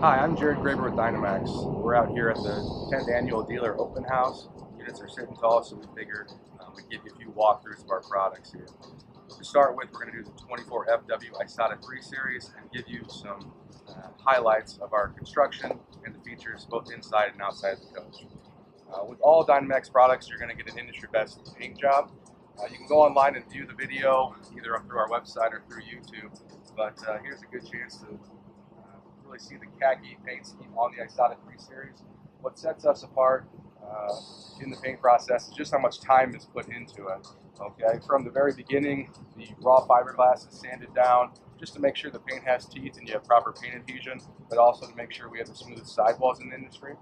Hi, I'm Jared Graber with Dynamax. We're out here at the 10th annual dealer open house. Units are sitting tall, so we figured um, we'd give you a few walkthroughs of our products here. To start with, we're going to do the 24FW Isata 3 series and give you some uh, highlights of our construction and the features both inside and outside the coach. Uh, with all Dynamax products, you're going to get an industry best paint job. Uh, you can go online and view the video either through our website or through YouTube, but uh, here's a good chance to really see the khaki paint scheme on the Isata 3 series. What sets us apart uh, in the paint process is just how much time is put into it. Okay, from the very beginning, the raw fiberglass is sanded down just to make sure the paint has teeth and you have proper paint adhesion, but also to make sure we have the smoothest sidewalls in the industry.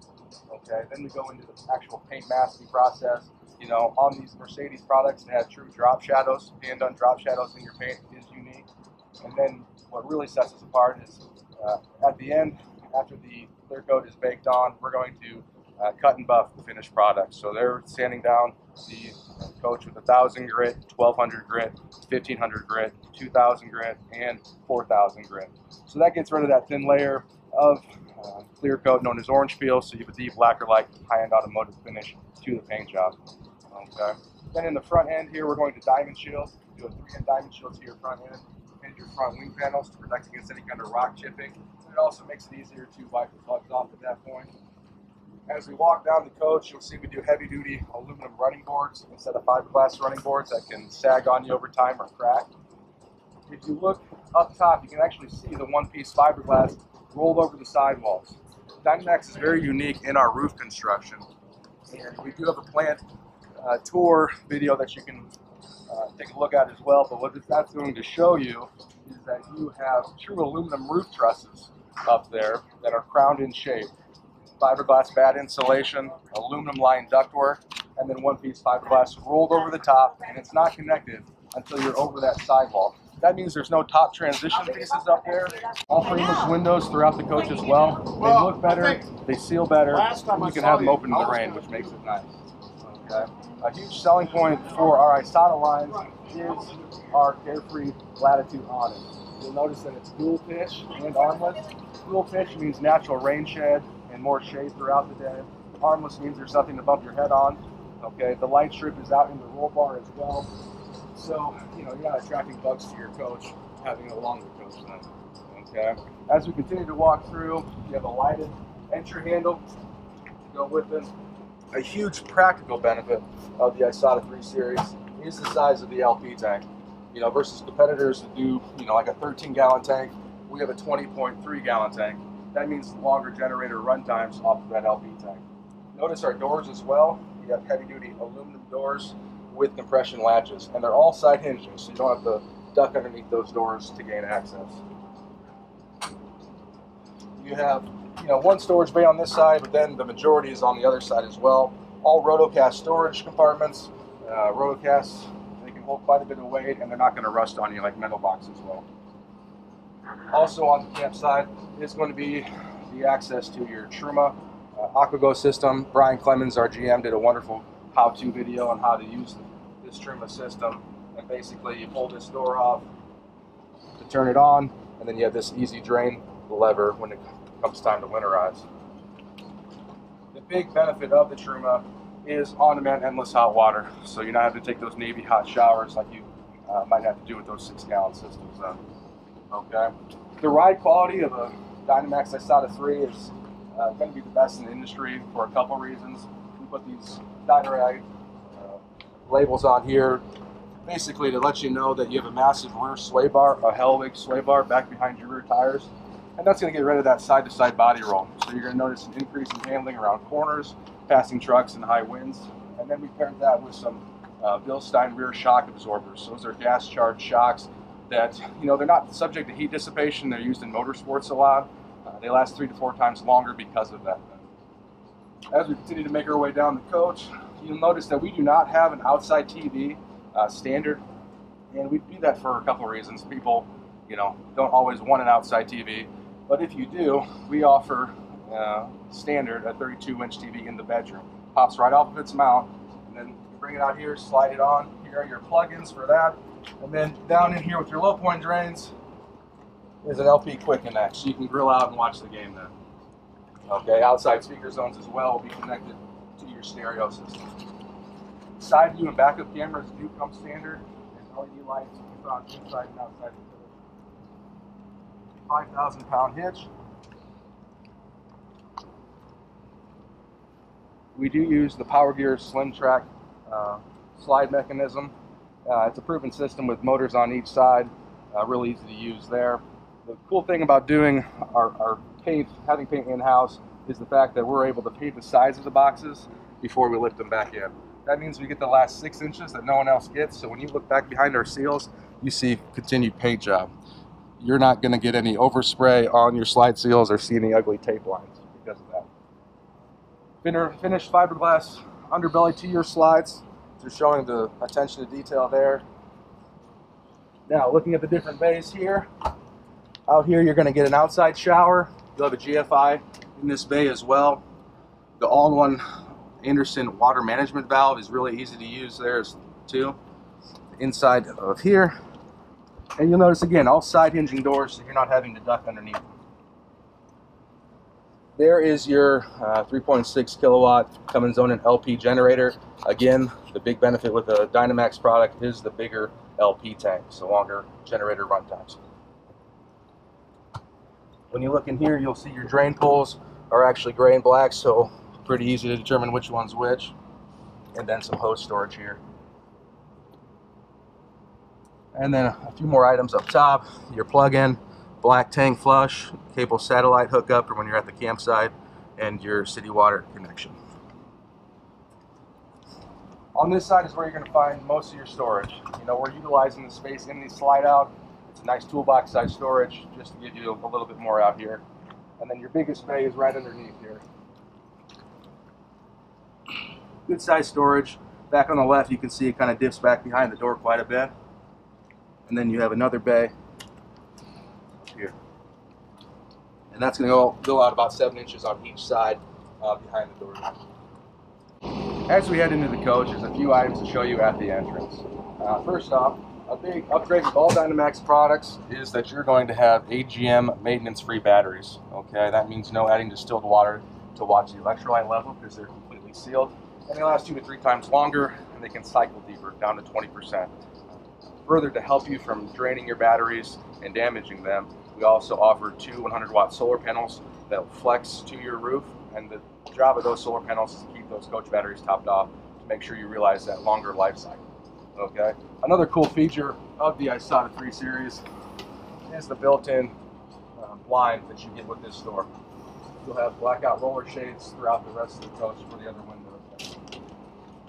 Okay, then we go into the actual paint masking process. You know, on these Mercedes products, they have true drop shadows. Hand-done drop shadows in your paint is unique. And then what really sets us apart is uh, at the end, after the clear coat is baked on, we're going to uh, cut and buff the finished product. So they're sanding down the coach with 1,000 grit, 1,200 grit, 1,500 grit, 2,000 grit, and 4,000 grit. So that gets rid of that thin layer of uh, clear coat known as orange peel, so you have a deep lacquer-like high-end automotive finish to the paint job. Okay. Then in the front end here, we're going to diamond shield. Do a 3M diamond shield to your front end your front wing panels to protect against any kind of rock chipping. It also makes it easier to wipe the plugs off at that point. As we walk down the coach, you'll see we do heavy duty aluminum running boards instead of fiberglass running boards that can sag on you over time or crack. If you look up top, you can actually see the one piece fiberglass rolled over the sidewalls. Dynamax is very unique in our roof construction. And we do have a plant uh, tour video that you can uh, take a look at as well. But what that's going to show you is that you have true aluminum roof trusses up there that are crowned in shape. Fiberglass bad insulation, aluminum lined ductwork, and then one piece fiberglass rolled over the top, and it's not connected until you're over that sidewall. That means there's no top transition pieces up there. All frameless windows throughout the coach as well. They look better, they seal better, and you can have them open in the rain, which makes it nice. Okay. A huge selling point for our Isata lines is our Carefree Latitude awning. You'll notice that it's dual pitch and armless. Dual pitch means natural rain shed and more shade throughout the day. Armless means there's nothing to bump your head on. Okay, the light strip is out in the roll bar as well. So, you know, you're not attracting bugs to your coach having a longer coach then. Okay. As we continue to walk through, you have a lighted entry handle to go with it a huge practical benefit of the Isata 3 series is the size of the LP tank. You know, versus competitors that do, you know, like a 13 gallon tank, we have a 20.3 gallon tank. That means longer generator run times off of that LP tank. Notice our doors as well. You have heavy duty aluminum doors with compression latches, and they're all side hinging, so you don't have to duck underneath those doors to gain access. You have you know, one storage bay on this side, but then the majority is on the other side as well. All rotocast storage compartments. Uh, rotocasts, they can hold quite a bit of weight and they're not going to rust on you like metal boxes will. Also on the camp side is going to be the access to your Truma uh, AquaGo system. Brian Clemens, our GM, did a wonderful how-to video on how to use this Truma system. And basically you pull this door off to turn it on, and then you have this easy drain lever when it comes time to winterize. The big benefit of the Truma is on-demand endless hot water, so you're not having to take those Navy hot showers like you uh, might have to do with those six-gallon systems. Then. Okay. The ride quality of a Dynamax Isata 3 is uh, going to be the best in the industry for a couple reasons. We put these Dynarag uh, labels on here basically to let you know that you have a massive rear sway bar, a hell of Hellwig sway bar back behind your rear tires and that's going to get rid of that side-to-side -side body roll. So you're going to notice an increase in handling around corners, passing trucks and high winds. And then we paired that with some uh, Bilstein rear shock absorbers. Those are gas-charged shocks that, you know, they're not subject to heat dissipation. They're used in motorsports a lot. Uh, they last three to four times longer because of that. As we continue to make our way down the coach, you'll notice that we do not have an outside TV uh, standard. And we do that for a couple of reasons. People, you know, don't always want an outside TV. But if you do, we offer uh, standard a 32 inch TV in the bedroom. Pops right off of its mount, and then you bring it out here, slide it on. Here are your plugins for that. And then down in here with your low point drains is an LP Quick Connect, so you can grill out and watch the game then. Okay, outside speaker zones as well will be connected to your stereo system. Side view and backup cameras do come standard, and LED lights on inside and outside 5,000 pound hitch. We do use the Power Gear Slim Track uh, slide mechanism. Uh, it's a proven system with motors on each side, uh, really easy to use there. The cool thing about doing our, our paint, having paint in-house, is the fact that we're able to paint the sides of the boxes before we lift them back in. That means we get the last six inches that no one else gets, so when you look back behind our seals, you see continued paint job. You're not going to get any overspray on your slide seals or see any ugly tape lines because of that. Finished fiberglass underbelly to your slides, just showing the attention to detail there. Now, looking at the different bays here, out here you're going to get an outside shower. You'll have a GFI in this bay as well. The all-in-one Anderson water management valve is really easy to use there too. Inside of here, and you'll notice again, all side hinging doors, so you're not having to duck underneath. There is your uh, 3.6 kilowatt Cummins Onan LP generator. Again, the big benefit with the Dynamax product is the bigger LP tank, so longer generator run times. When you look in here, you'll see your drain pulls are actually gray and black, so pretty easy to determine which one's which. And then some hose storage here. And then a few more items up top. Your plug-in, black tank flush, cable satellite hookup for when you're at the campsite, and your city water connection. On this side is where you're going to find most of your storage. You know, we're utilizing the space in the slide out. It's a nice toolbox size storage just to give you a little bit more out here. And then your biggest bay is right underneath here. Good size storage. Back on the left, you can see it kind of dips back behind the door quite a bit and then you have another bay here. And that's going to go, go out about seven inches on each side uh, behind the door. As we head into the coach, there's a few items to show you at the entrance. Uh, first off, a big upgrade with all Dynamax products is that you're going to have AGM maintenance-free batteries. Okay, that means no adding distilled water to watch the electrolyte level because they're completely sealed. And they last two to three times longer, and they can cycle deeper, down to 20%. Further, to help you from draining your batteries and damaging them, we also offer two 100 watt solar panels that flex to your roof. And the job of those solar panels is to keep those coach batteries topped off to make sure you realize that longer life cycle. Okay. Another cool feature of the Isata 3 series is the built-in uh, blind that you get with this door. You'll have blackout roller shades throughout the rest of the coach for the other windows.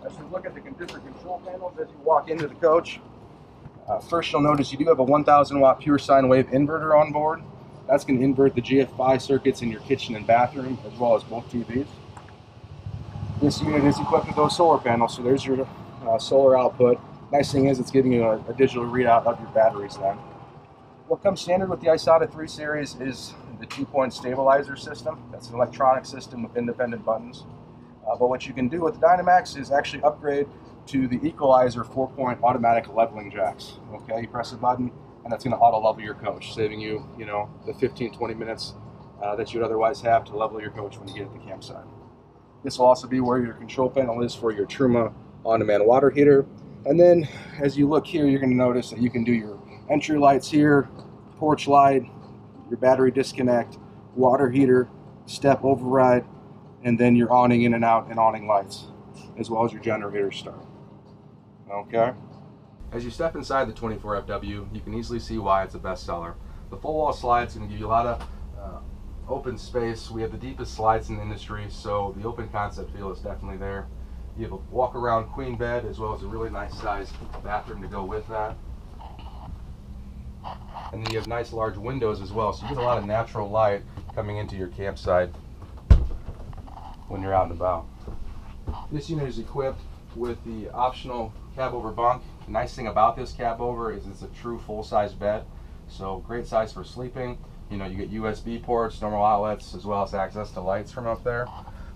As we look at the different control panels as you walk into the coach, uh, first, you'll notice you do have a 1000 watt pure sine wave inverter on board. That's going to invert the GFI circuits in your kitchen and bathroom, as well as both TVs. This unit is equipped with those solar panels, so there's your uh, solar output. Nice thing is it's giving you a, a, digital readout of your batteries then. What comes standard with the Isata 3 series is the two-point stabilizer system. That's an electronic system with independent buttons. Uh, but what you can do with the Dynamax is actually upgrade to the equalizer four point automatic leveling jacks. Okay, you press a button and that's going to auto level your coach, saving you, you know, the 15, 20 minutes uh, that you'd otherwise have to level your coach when you get at the campsite. This will also be where your control panel is for your Truma on-demand water heater. And then as you look here, you're going to notice that you can do your entry lights here, porch light, your battery disconnect, water heater, step override, and then your awning in and out and awning lights, as well as your generator start. Okay. As you step inside the 24FW, you can easily see why it's a bestseller. The full wall slides can give you a lot of uh, open space. We have the deepest slides in the industry, so the open concept feel is definitely there. You have a walk around queen bed as well as a really nice sized bathroom to go with that. And then you have nice large windows as well, so you get a lot of natural light coming into your campsite when you're out and about. This unit is equipped with the optional cab over bunk. The nice thing about this cab over is it's a true full-size bed. So great size for sleeping. You know, you get USB ports, normal outlets, as well as access to lights from up there.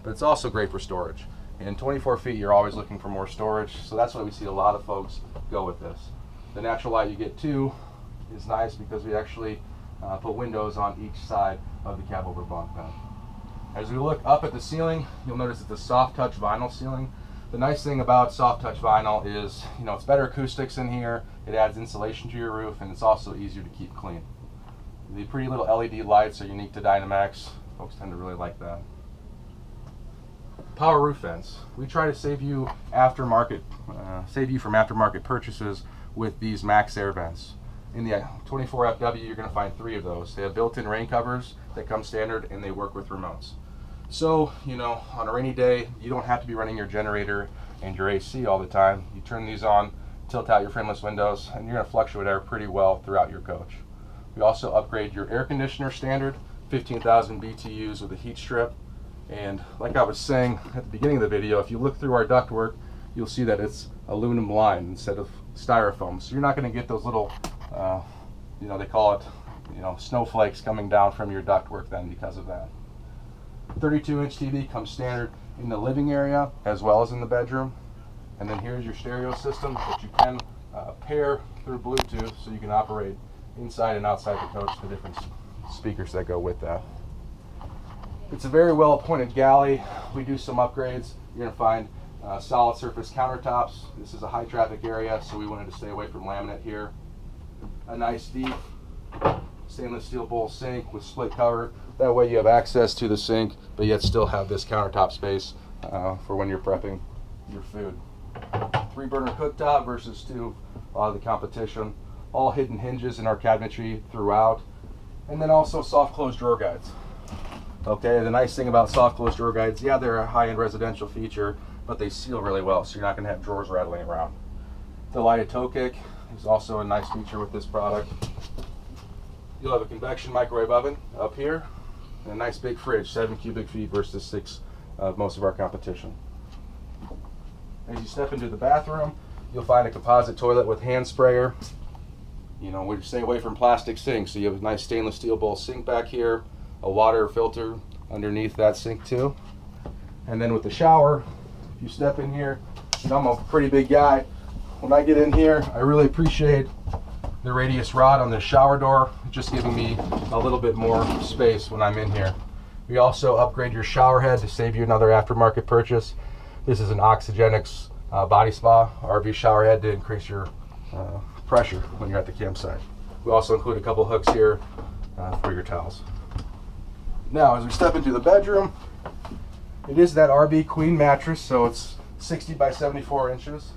But it's also great for storage. In 24 feet, you're always looking for more storage. So that's why we see a lot of folks go with this. The natural light you get too is nice because we actually uh, put windows on each side of the cab over bunk bed. As we look up at the ceiling, you'll notice it's a soft touch vinyl ceiling. The nice thing about soft touch vinyl is, you know, it's better acoustics in here, it adds insulation to your roof, and it's also easier to keep clean. The pretty little LED lights are unique to Dynamax. Folks tend to really like that. Power roof vents. We try to save you aftermarket, uh, save you from aftermarket purchases with these Max Air vents. In the 24FW, you're going to find three of those. They have built-in rain covers that come standard, and they work with remotes. So, you know, on a rainy day, you don't have to be running your generator and your AC all the time. You turn these on, tilt out your frameless windows, and you're going to fluctuate air pretty well throughout your coach. We also upgrade your air conditioner standard, 15,000 BTUs with a heat strip. And like I was saying at the beginning of the video, if you look through our ductwork, you'll see that it's aluminum lined instead of styrofoam. So you're not going to get those little, uh, you know, they call it, you know, snowflakes coming down from your ductwork then because of that. 32 inch TV comes standard in the living area as well as in the bedroom. And then here's your stereo system that you can uh, pair through Bluetooth so you can operate inside and outside the coach the different speakers that go with that. It's a very well appointed galley. We do some upgrades. You're going to find uh, solid surface countertops. This is a high traffic area, so we wanted to stay away from laminate here. A nice deep stainless steel bowl sink with split cover. That way you have access to the sink, but yet still have this countertop space uh, for when you're prepping your food. Three burner cooktop versus two, of the competition. All hidden hinges in our cabinetry throughout. And then also soft close drawer guides. Okay, the nice thing about soft close drawer guides, yeah, they're a high-end residential feature, but they seal really well, so you're not gonna have drawers rattling around. The kick is also a nice feature with this product. You'll have a convection microwave oven up here, and a nice big fridge, seven cubic feet versus six of most of our competition. As you step into the bathroom, you'll find a composite toilet with hand sprayer. You know, we stay away from plastic sinks, so you have a nice stainless steel bowl sink back here, a water filter underneath that sink too. And then with the shower, if you step in here, I'm a pretty big guy. When I get in here, I really appreciate the radius rod on the shower door, just giving me a little bit more space when I'm in here. We also upgrade your shower head to save you another aftermarket purchase. This is an Oxygenics uh, body spa RV shower head to increase your uh, pressure when you're at the campsite. We also include a couple hooks here uh, for your towels. Now, as we step into the bedroom, it is that RV queen mattress, so it's 60 by 74 inches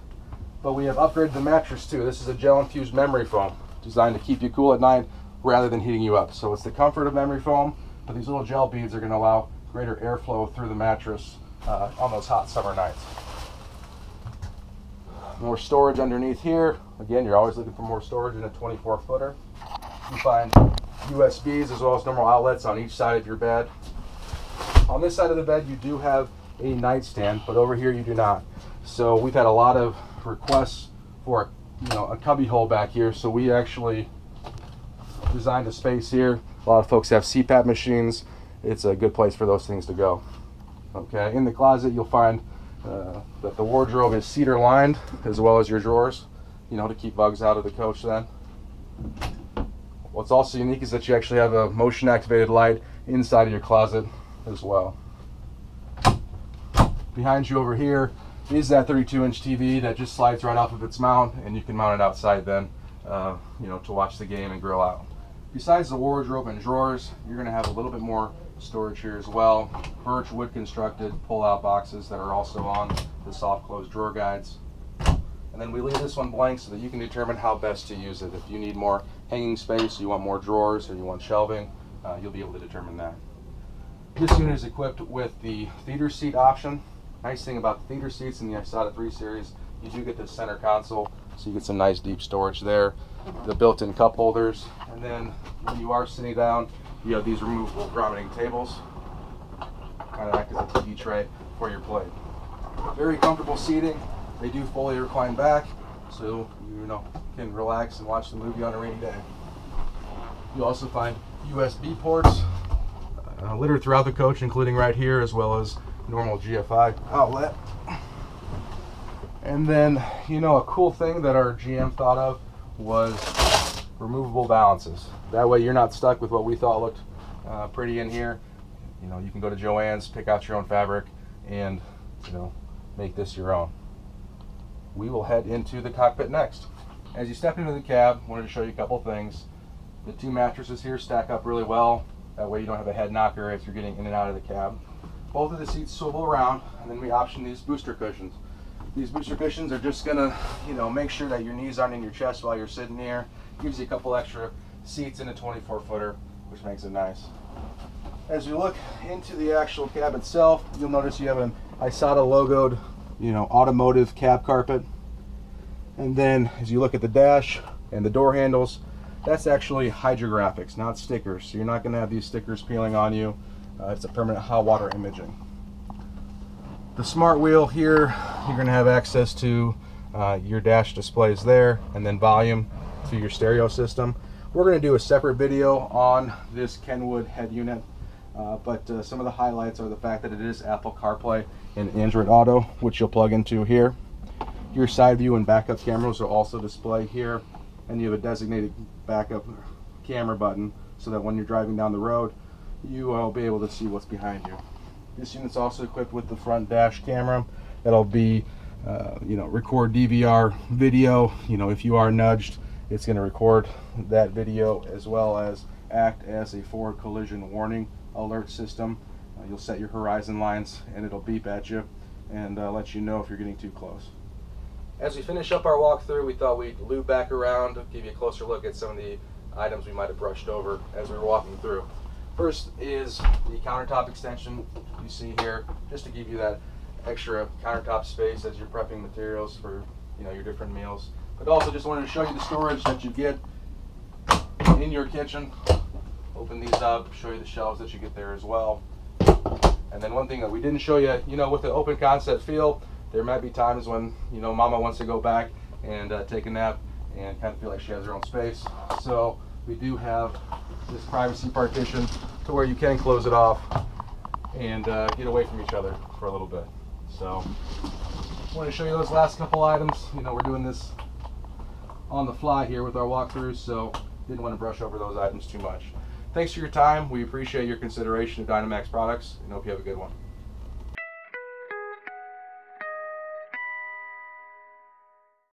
but we have upgraded the mattress too. This is a gel infused memory foam designed to keep you cool at night rather than heating you up. So it's the comfort of memory foam, but these little gel beads are going to allow greater airflow through the mattress uh, on those hot summer nights. More storage underneath here. Again, you're always looking for more storage in a 24 footer. You find USBs as well as normal outlets on each side of your bed. On this side of the bed, you do have a nightstand, but over here you do not. So we've had a lot of requests for you know a cubby hole back here, so we actually designed a space here. A lot of folks have CPAP machines. It's a good place for those things to go. Okay, in the closet you'll find uh, that the wardrobe is cedar lined as well as your drawers, you know, to keep bugs out of the coach then. What's also unique is that you actually have a motion activated light inside of your closet as well. Behind you over here is that 32 inch TV that just slides right off of its mount and you can mount it outside then, uh, you know, to watch the game and grill out. Besides the wardrobe and drawers, you're gonna have a little bit more storage here as well. Birch wood constructed pull out boxes that are also on the soft close drawer guides. And then we leave this one blank so that you can determine how best to use it. If you need more hanging space, you want more drawers, or you want shelving, uh, you'll be able to determine that. This unit is equipped with the theater seat option. Nice thing about the theater seats in the Isata 3 Series, you do get the center console, so you get some nice deep storage there. The built-in cup holders, and then when you are sitting down, you have these removable grommeting tables. Kind of act as a TV tray for your plate. Very comfortable seating. They do fully recline back, so you know can relax and watch the movie on a rainy day. You also find USB ports uh, littered throughout the coach, including right here, as well as normal GFI outlet. And then, you know, a cool thing that our GM thought of was removable balances. That way you're not stuck with what we thought looked uh, pretty in here. you know, you can go to Joann's, pick out your own fabric, and you know, make this your own. We will head into the cockpit next. As you step into the cab, wanted to show you a couple things. The two mattresses here stack up really well. That way you don't have a head knocker if you're getting in and out of the cab. Both of the seats swivel around, and then we option these booster cushions. These booster cushions are just gonna, you know, make sure that your knees aren't in your chest while you're sitting here. Gives you a couple extra seats in a 24 footer, which makes it nice. As you look into the actual cab itself, you'll notice you have an Isata logoed, you know, automotive cab carpet. And then as you look at the dash and the door handles, that's actually hydrographics, not stickers. So you're not gonna have these stickers peeling on you. Uh, it's a permanent hot water imaging. The smart wheel here, you're going to have access to uh, your dash displays there and then volume to your stereo system. We're going to do a separate video on this Kenwood head unit, uh, but uh, some of the highlights are the fact that it is Apple CarPlay and Android Auto, which you'll plug into here. Your side view and backup cameras will also display here, and you have a designated backup camera button so that when you're driving down the road, you will be able to see what's behind you. This unit's also equipped with the front dash camera It'll be, uh, you know, record DVR video. You know, if you are nudged, it's going to record that video as well as act as a forward collision warning alert system. Uh, you'll set your horizon lines and it'll beep at you and uh, let you know if you're getting too close. As we finish up our walkthrough, we thought we'd loop back around, give you a closer look at some of the items we might have brushed over as we were walking through. First is the countertop extension you see here, just to give you that extra countertop space as you're prepping materials for you know your different meals. But also just wanted to show you the storage that you get in your kitchen. Open these up, show you the shelves that you get there as well. And then one thing that we didn't show you, you know, with the open concept feel, there might be times when, you know, mama wants to go back and uh, take a nap and kind of feel like she has her own space. So we do have this privacy partition to where you can close it off and uh, get away from each other for a little bit. So I want to show you those last couple items. You know, we're doing this on the fly here with our walkthroughs, so didn't want to brush over those items too much. Thanks for your time. We appreciate your consideration of Dynamax products and hope you have a good one.